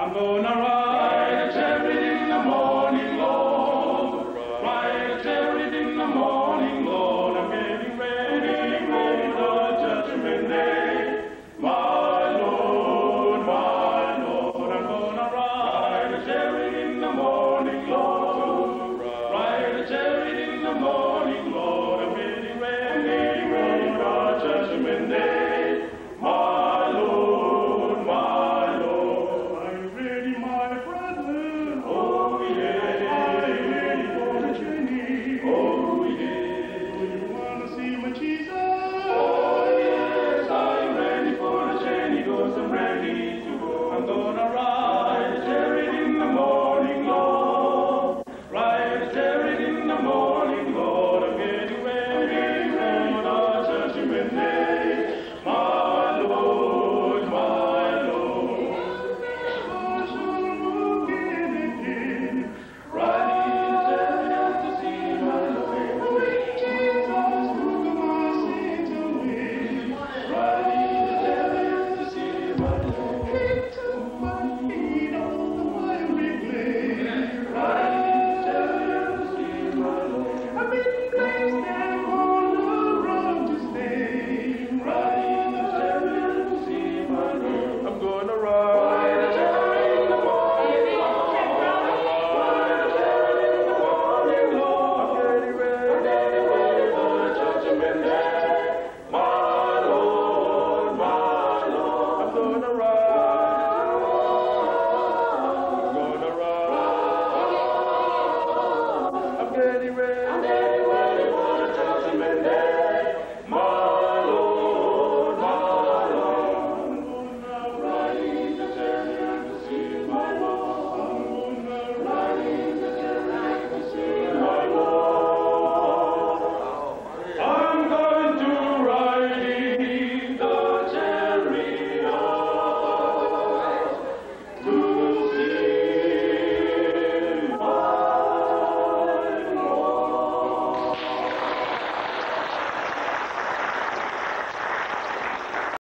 I'm going all right.